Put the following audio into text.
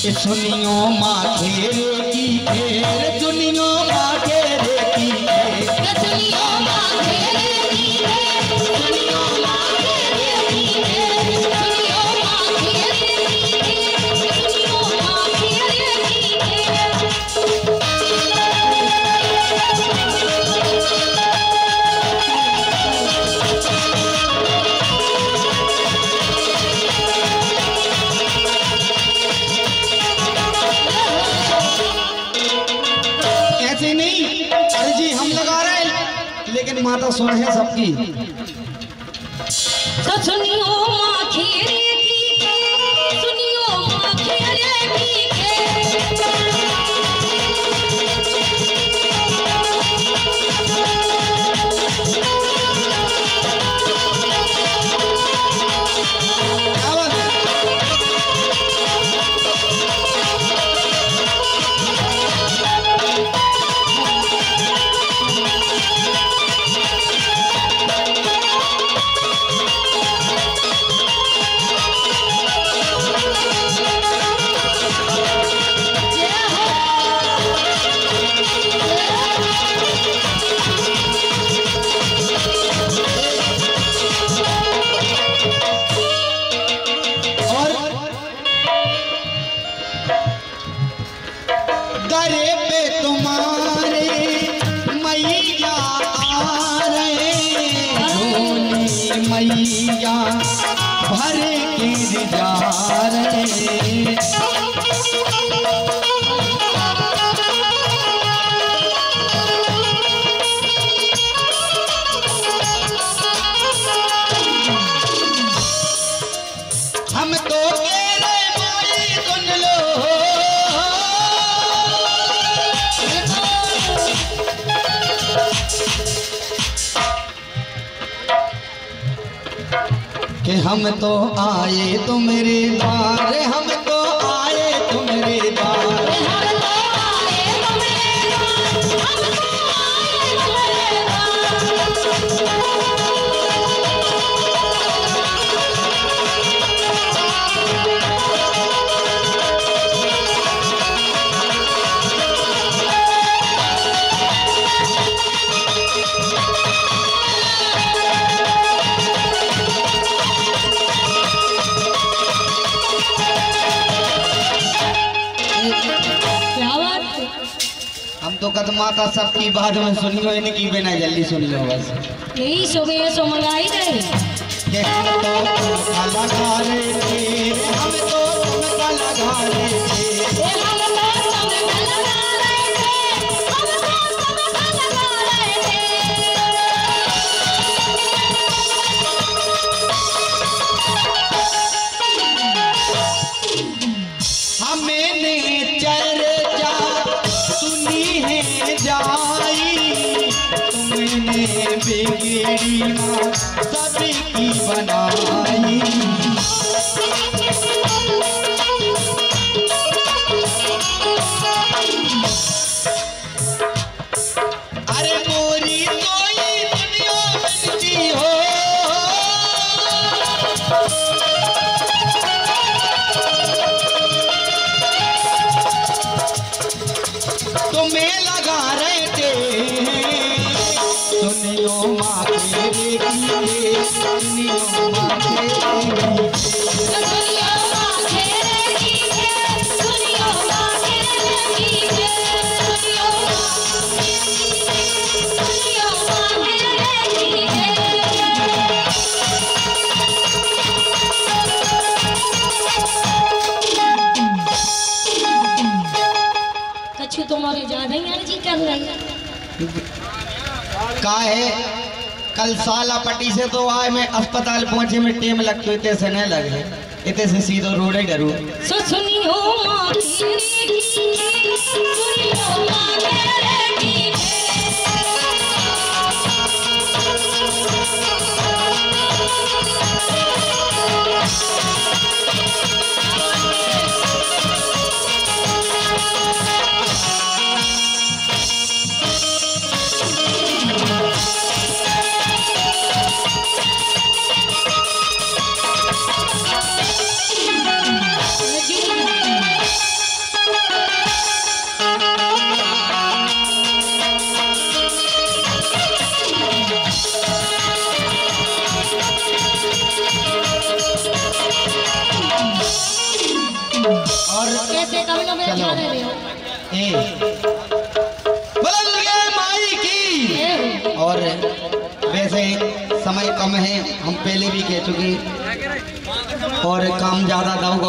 सुनियो माँ घेरे की। घेर सुनियो माँ घेरे की। घेर सुनियो ऐसे नहीं। अरे जी हम लगा रहे हैं। लेकिन माता सुन है सबकी। मैया भर के जा रहे हम तो आए तुमरे द्वार हम तो कदमा का सबकी बात में सुनियो इनकी बिना जल्दी सुनियो बस। यही सुबह सो मलाई रहे के तो तुमका लगा रहे थे हम तो हम तो अरे कछु तुम्हारे ज़्यादा ही अर्जी कर का है? कल साला पट्टी से तो आए, मैं अस्पताल पहुँचे, में टेम लगते इतने से नहीं लगे। इतने से सीधो रोड ही दे रहे हो। ए। माई की। और वैसे समय कम है हम पहले भी कह चुके और काम ज़्यादा दऊँगा।